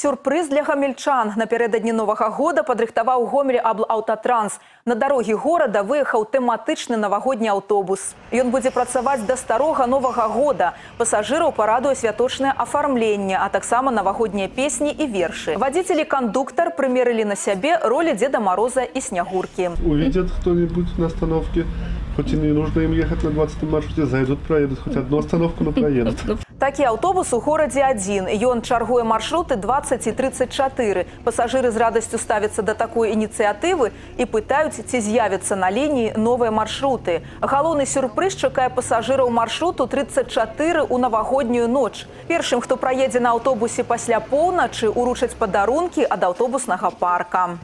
Сюрпрыз для гамельчан напярэдадні новага года падрыхтаваў гомель аблаўтатранс. На дарогі горада выехаў тэматычны навагодні аўтобус. Ён будзе працаваць да старога новага года. Пасажыраў парадуе святочнае афармленне, а таксама навагоднія песні і вершы. Вадзіцелі кандуктар прымерылі на сябе ролі дзеда Мароза і снягуркі. Увидят кто-нибудь на остановке, хоть и не нужно им ехать на 20 маршруте, зайдут, проедут хоть одну остановку, но проедут. Такі аўтобус у горадзе адзін. Ён чаргуе маршруты 20 і 34. Пасажыры з радасцю ставяцца да такой ініцыятывы і пытаюць, ці з'явяцца на лініі новыя маршруты. Галоўны сюрпрыз чакае пасажыраў маршруту 34 ў навагоднюю ноч. Першым, хто праедзе на аўтобусе пасля поўначы, уручаць падарункі ад аўтобуснага парка.